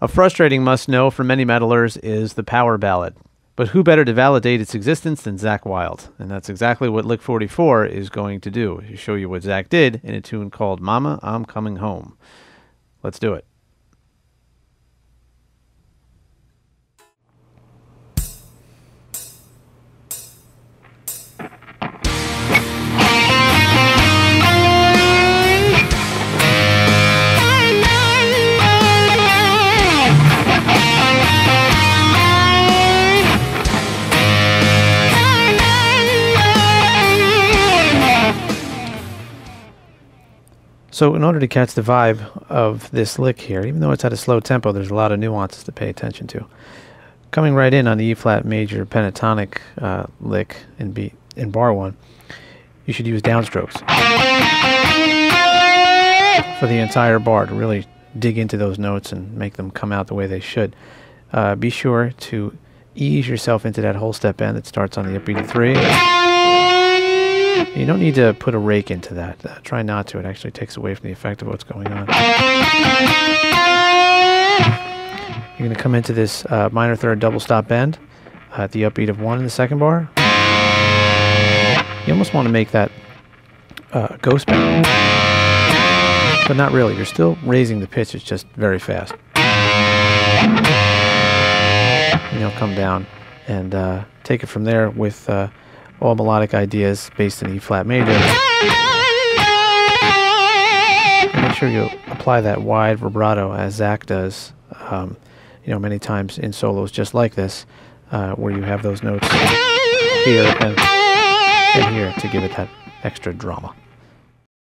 A frustrating must know for many metalers is the power ballad. But who better to validate its existence than Zakk Wylde? And that's exactly what Lick 44 is going to do. Show you what Zakk did in a tune called Mama, I'm Coming Home. Let's do it. So in order to catch the vibe of this lick here, even though it's at a slow tempo, there's a lot of nuances to pay attention to. Coming right in on the E flat major pentatonic uh, lick in beat in bar one, you should use downstrokes for the entire bar to really dig into those notes and make them come out the way they should. Uh, be sure to ease yourself into that whole step bend that starts on the upbeat of three. You don't need to put a rake into that. Uh, try not to. It actually takes away from the effect of what's going on. You're going to come into this uh, minor third double stop bend uh, at the upbeat of one in the second bar. You almost want to make that uh, ghost bend, but not really. You're still raising the pitch. It's just very fast. And you'll come down and uh, take it from there with uh, all melodic ideas based in E flat major. Make sure you apply that wide vibrato as Zakk does, um, you know, many times in solos just like this, uh, where you have those notes here and, and here to give it that extra drama.